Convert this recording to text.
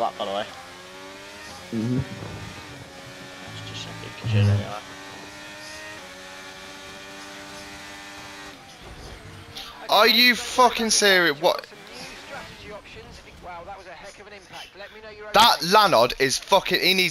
that, by the way. Mm-hmm. Are you fucking serious? What? That Lannard is fucking. He needs